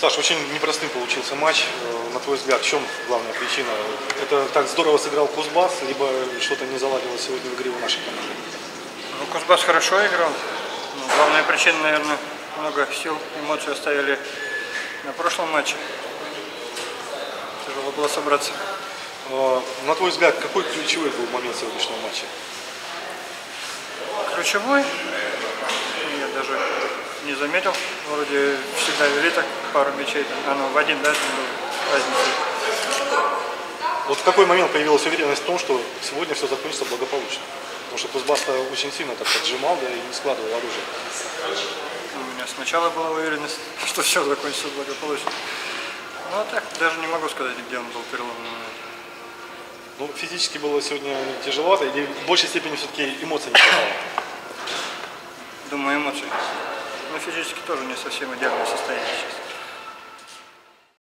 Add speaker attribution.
Speaker 1: Саш, очень непростым получился матч. Э, На твой взгляд, в чем главная причина? Это так здорово сыграл Кузбасс, либо что-то не заладилось сегодня в игре у нашей команды?
Speaker 2: Ну, Кузбасс хорошо играл. Ну, главная причина, наверное, много сил, эмоций оставили на прошлом матче. Тяжело было собраться.
Speaker 1: Э, На твой взгляд, какой ключевой был момент сегодняшнего матча?
Speaker 2: Ключевой, я даже не заметил, вроде всегда вели так пару мячей, там, а ну в один, да, там был разница.
Speaker 1: Вот в какой момент появилась уверенность в том, что сегодня все закончится благополучно? Потому что Кузбасс очень сильно так отжимал, да, и не складывал оружие.
Speaker 2: У меня сначала была уверенность, что все закончится благополучно. Ну а так, даже не могу сказать, где он был переломный момент.
Speaker 1: Ну, физически было сегодня тяжеловато, или в большей степени все-таки эмоций не хватало?
Speaker 2: Думаю, эмоции. Физически тоже не совсем идеальное состояние сейчас.